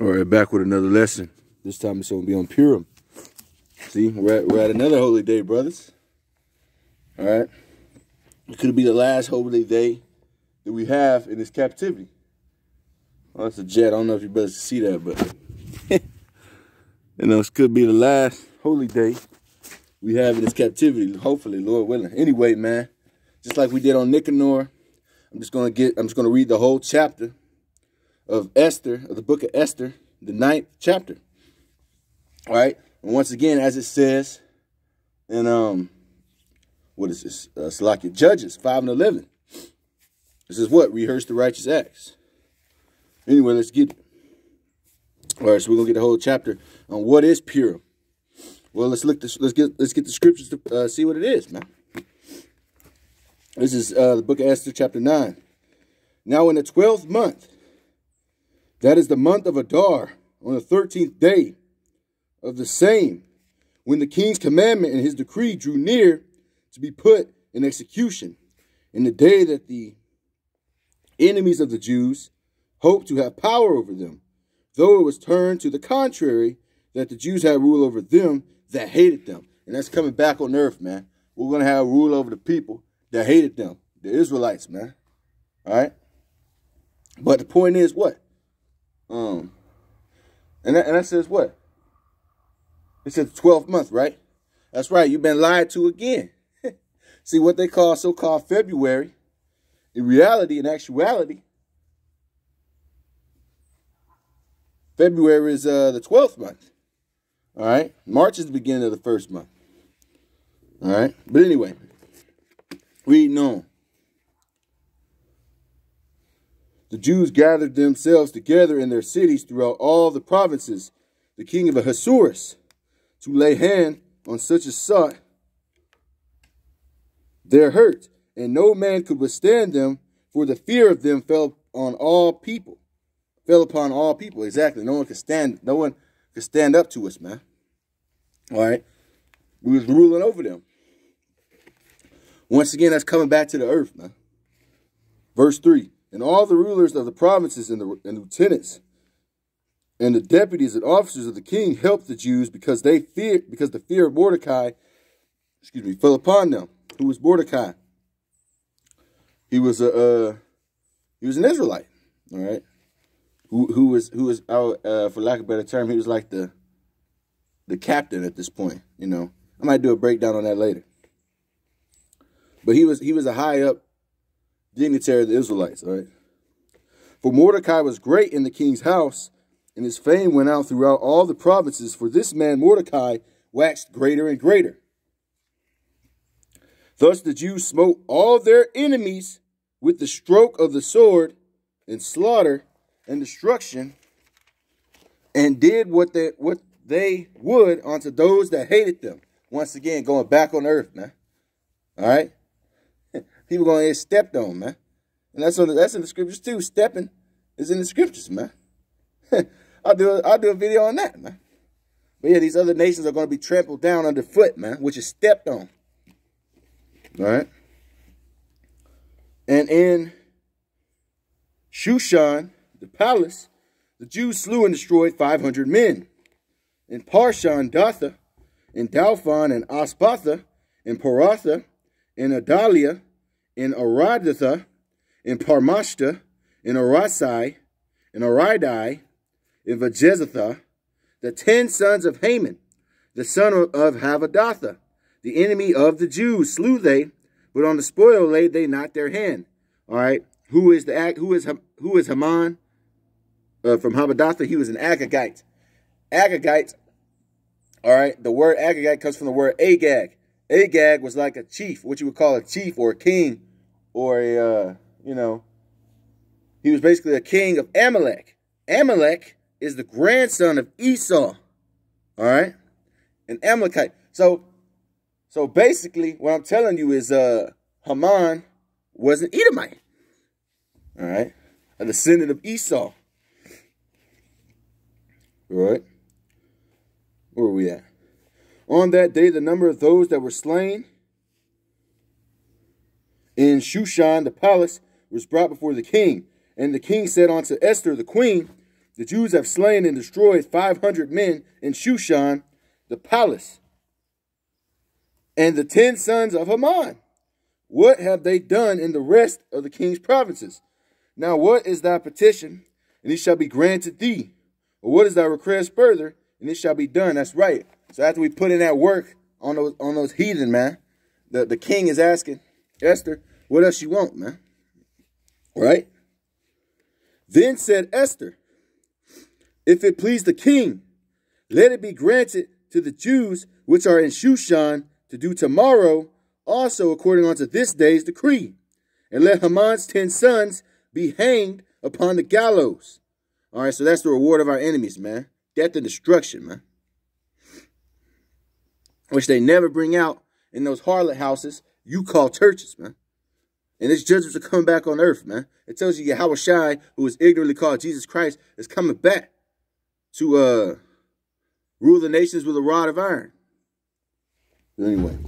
All right, back with another lesson. This time it's going to be on Purim. See, we're at, we're at another holy day, brothers. All right. It could be the last holy day that we have in this captivity. That's a jet. I don't know if you better see that, but you know, this could be the last holy day we have in this captivity. Hopefully, Lord willing. Anyway, man, just like we did on Nicanor, I'm just gonna get. I'm just gonna read the whole chapter of Esther, of the book of Esther, the ninth chapter. All right. And once again, as it says in um, what is this? Uh, Salakia Judges five and eleven. This is what rehearse the righteous acts. Anyway, let's get. it. All right, so we're gonna get the whole chapter on what is Purim. Well, let's look. This, let's get let's get the scriptures to uh, see what it is, man. This is uh, the book of Esther, chapter nine. Now, in the twelfth month, that is the month of Adar, on the thirteenth day of the same, when the king's commandment and his decree drew near to be put in execution, in the day that the enemies of the Jews hoped to have power over them, though it was turned to the contrary, that the Jews had rule over them that hated them. And that's coming back on earth, man. We're going to have rule over the people that hated them, the Israelites, man. All right? But the point is what? Um, and that, and that says what? It says the 12th month, right? That's right. You've been lied to again. See what they call so-called February. In reality, in actuality, February is uh, the 12th month. All right. March is the beginning of the first month. All right. But anyway, reading on. The Jews gathered themselves together in their cities throughout all the provinces, the king of Ahasuerus, to lay hand on such as sought their hurt, and no man could withstand them, for the fear of them fell on all people. Fell upon all people. Exactly. No one could stand, no one could stand up to us, man. All right. We was ruling over them. Once again, that's coming back to the earth, man. Verse 3. And all the rulers of the provinces and the and lieutenants and the deputies and officers of the king helped the Jews because they feared because the fear of Mordecai, excuse me, fell upon them. Who was Mordecai? He was a uh, he was an Israelite, all right. Who who was who was out uh, for lack of a better term, he was like the the captain at this point. You know, I might do a breakdown on that later. But he was he was a high up dignitary of the Israelites, all right? For Mordecai was great in the king's house, and his fame went out throughout all the provinces, for this man Mordecai waxed greater and greater. Thus the Jews smote all their enemies with the stroke of the sword, and slaughter and destruction, and did what they what they would unto those that hated them. Once again, going back on earth, man. All right? People going to get stepped on, man. And that's on the, that's in the scriptures too. Stepping is in the scriptures, man. I'll do a, I'll do a video on that, man. But yeah, these other nations are going to be trampled down underfoot, man, which is stepped on. All right. And in Shushan, the palace, the Jews slew and destroyed 500 men. In Parshan, Datha, in Dalphon and Aspatha, in Paratha, in Adalia, in Aridatha, in Parmashta, in Arisai, in Aridai, in Vajezatha, the ten sons of Haman, the son of Havadatha, the enemy of the Jews, slew they, but on the spoil laid they not their hand. All right, who is the act? who is who is Haman? Uh, from Havadatha, he was an Agagite. Agagite. All right, the word Agagite comes from the word Agag. Agag was like a chief, what you would call a chief or a king, or a uh, you know, he was basically a king of Amalek. Amalek is the grandson of Esau. All right, an Amalekite. So, so basically, what I'm telling you is, uh, Haman was an Edomite. All right, a descendant of Esau. All right, where are we at? On that day, the number of those that were slain in Shushan, the palace, was brought before the king. And the king said unto Esther, the queen, the Jews have slain and destroyed 500 men in Shushan, the palace, and the ten sons of Haman. What have they done in the rest of the king's provinces? Now, what is thy petition? And it shall be granted thee. Or what is thy request further? And it shall be done. That's right. So after we put in that work on those on those heathen, man, the, the king is asking, Esther, what else you want, man? Right? Then said Esther, If it please the king, let it be granted to the Jews which are in Shushan to do tomorrow also according unto this day's decree. And let Haman's ten sons be hanged upon the gallows. All right, so that's the reward of our enemies, man. Death and destruction, man. Which they never bring out in those harlot houses you call churches, man. And this judgment are coming back on earth, man. It tells you how Yahawashi, who is ignorantly called Jesus Christ, is coming back to uh rule the nations with a rod of iron. But anyway.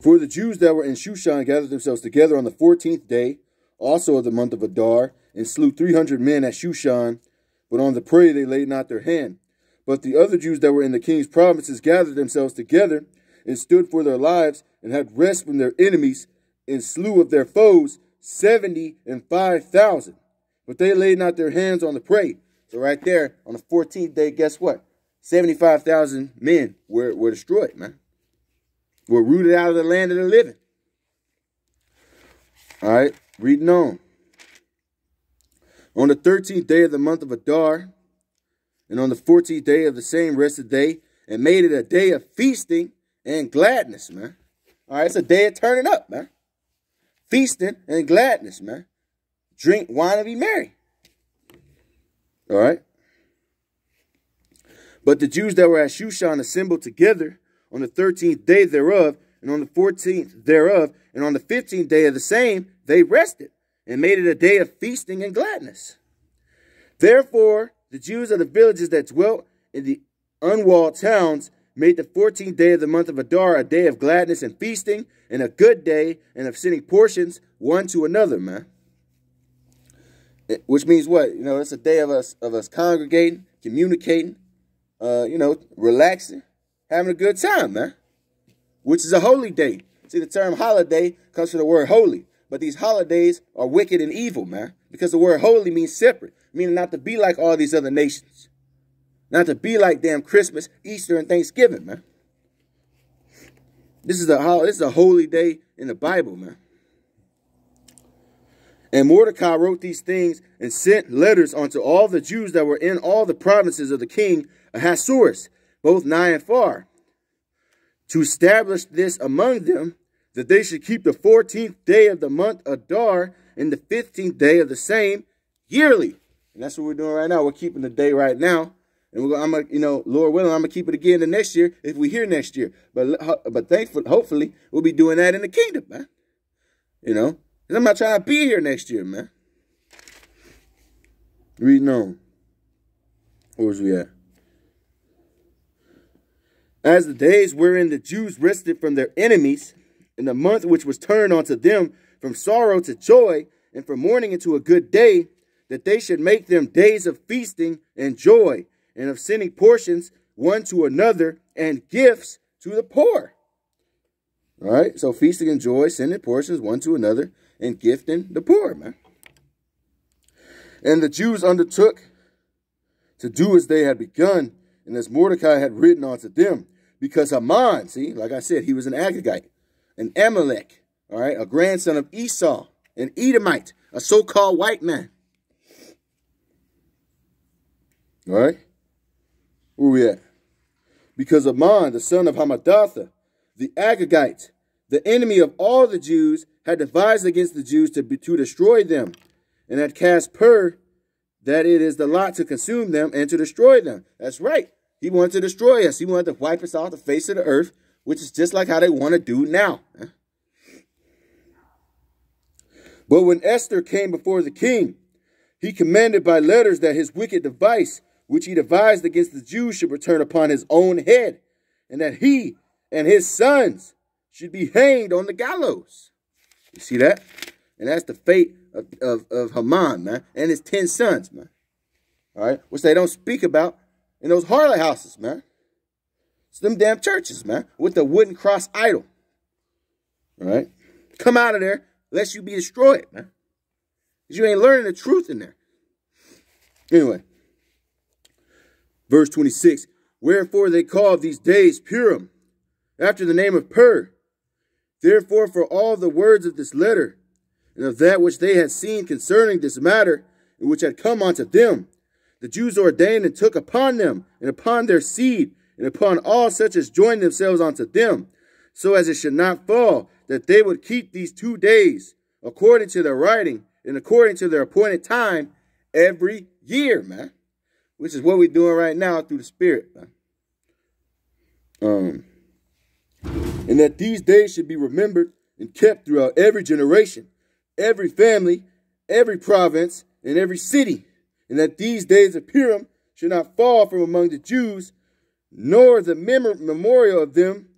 For the Jews that were in Shushan gathered themselves together on the fourteenth day, also of the month of Adar, and slew three hundred men at Shushan. But on the prey they laid not their hand. But the other Jews that were in the king's provinces gathered themselves together, and stood for their lives, and had rest from their enemies, and slew of their foes seventy and five thousand. But they laid not their hands on the prey. So right there, on the fourteenth day, guess what? Seventy-five thousand men were, were destroyed, man were rooted out of the land of the living. All right, reading on. On the 13th day of the month of Adar, and on the 14th day of the same rested day, and made it a day of feasting and gladness, man. All right, it's a day of turning up, man. Feasting and gladness, man. Drink wine and be merry. All right. But the Jews that were at Shushan assembled together on the thirteenth day thereof, and on the fourteenth thereof, and on the fifteenth day of the same, they rested, and made it a day of feasting and gladness. Therefore, the Jews of the villages that dwelt in the unwalled towns made the fourteenth day of the month of Adar a day of gladness and feasting, and a good day, and of sending portions one to another, man. Which means what? You know, it's a day of us of us congregating, communicating, uh, you know, relaxing, having a good time, man. Which is a holy day. See, the term holiday comes from the word holy. But these holidays are wicked and evil, man. Because the word holy means separate, meaning not to be like all these other nations. Not to be like damn Christmas, Easter, and Thanksgiving, man. This is a this is a holy day in the Bible, man. And Mordecai wrote these things and sent letters unto all the Jews that were in all the provinces of the king Ahasuerus, both nigh and far, to establish this among them, that they should keep the 14th day of the month Adar and the 15th day of the same yearly. And that's what we're doing right now. We're keeping the day right now. And we're I'm gonna, you know, Lord willing, I'm gonna keep it again the next year if we here next year. But but thankfully, hopefully, we'll be doing that in the kingdom, man. You know, and I'm not trying to be here next year, man. Reading on. Where's we at? As the days wherein the Jews rested from their enemies, in the month which was turned unto them from sorrow to joy, and from mourning into a good day, that they should make them days of feasting and joy, and of sending portions one to another, and gifts to the poor. All right, so feasting and joy, sending portions one to another, and gifting the poor, man. And the Jews undertook to do as they had begun, and as Mordecai had written unto them, because Haman, see, like I said, he was an Agagite, an Amalek, all right, a grandson of Esau, an Edomite, a so-called white man. Right? Where we at? Because Haman, the son of Hammedatha, the Agagite, the enemy of all the Jews, had devised against the Jews to, be, to destroy them, and had cast Pur that it is the lot to consume them and to destroy them. That's right. He wanted to destroy us. He wanted to wipe us off the face of the earth, which is just like how they want to do now. But when Esther came before the king, he commanded by letters that his wicked device, which he devised against the Jews, should return upon his own head, and that he and his sons should be hanged on the gallows. You see that? And that's the fate of, of, of Haman, man, and his ten sons, man. All right, which they don't speak about in those harlot houses, man. It's them damn churches, man, with the wooden cross idol. All right, come out of there, lest you be destroyed, man. Because you ain't learning the truth in there. Anyway, verse 26 Wherefore they call these days Purim, after the name of Pur. Therefore, for all the words of this letter, and of that which they had seen concerning this matter, and which had come unto them, the Jews ordained and took upon them, and upon their seed, and upon all such as joined themselves unto them, so as it should not fall, that they would keep these two days, according to their writing, and according to their appointed time, every year, man which is what we're doing right now through the Spirit. Um, and that these days should be remembered and kept throughout every generation, every family, every province, and every city. And that these days of Purim should not fall from among the Jews, nor the memorial of them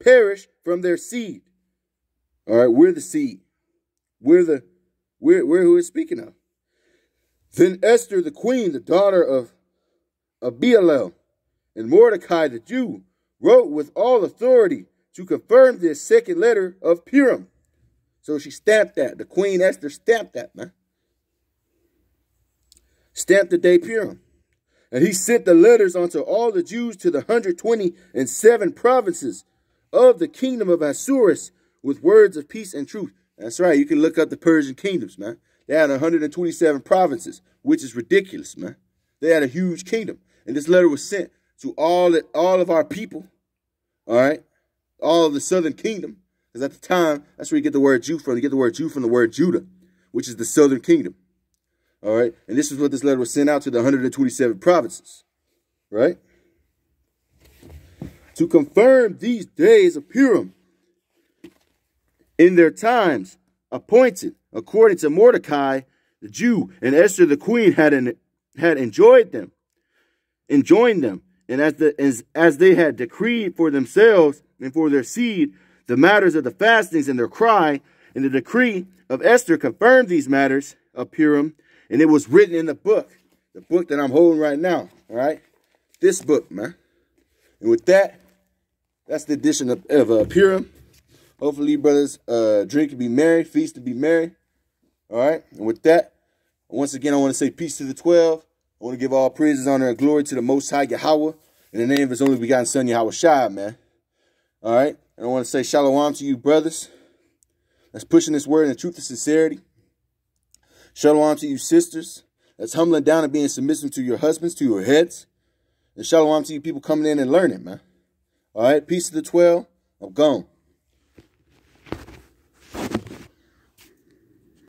perish from their seed. All right, we're the seed. We're the we're, we're who is speaking of. Then Esther, the queen, the daughter of Abihail, and Mordecai the Jew wrote with all authority to confirm this second letter of Purim. So she stamped that. The Queen Esther stamped that, man. Stamped the day Purim. And he sent the letters unto all the Jews to the 120 and seven provinces of the kingdom of Ahasuerus with words of peace and truth. That's right. You can look up the Persian kingdoms, man. They had 127 provinces, which is ridiculous, man. They had a huge kingdom. And this letter was sent to all, all of our people, all right? All of the southern kingdom. Because at the time, that's where you get the word Jew from. You get the word Jew from the word Judah, which is the southern kingdom. All right? And this is what this letter was sent out to the 127 provinces. Right? To confirm these days of Purim in their times appointed according to Mordecai the Jew and Esther the queen had, an, had enjoyed them enjoined them, and as, the, as, as they had decreed for themselves and for their seed the matters of the fastings and their cry, and the decree of Esther confirmed these matters of Purim, and it was written in the book, the book that I'm holding right now, all right? This book, man. And with that, that's the edition of, of uh, Purim. Hopefully, brothers, uh, drink and be merry, feast to be merry. All right? And with that, once again, I want to say peace to the 12. I want to give all praises, honor, and glory to the Most High Yahawah in the name of His only begotten Son, Yahawashi, man. All right? And I want to say shalom to you, brothers. That's pushing this word in the truth and sincerity. Shalom to you, sisters. That's humbling down and being submissive to your husbands, to your heads. And shalom to you people coming in and learning, man. All right? Peace to the 12. I'm gone.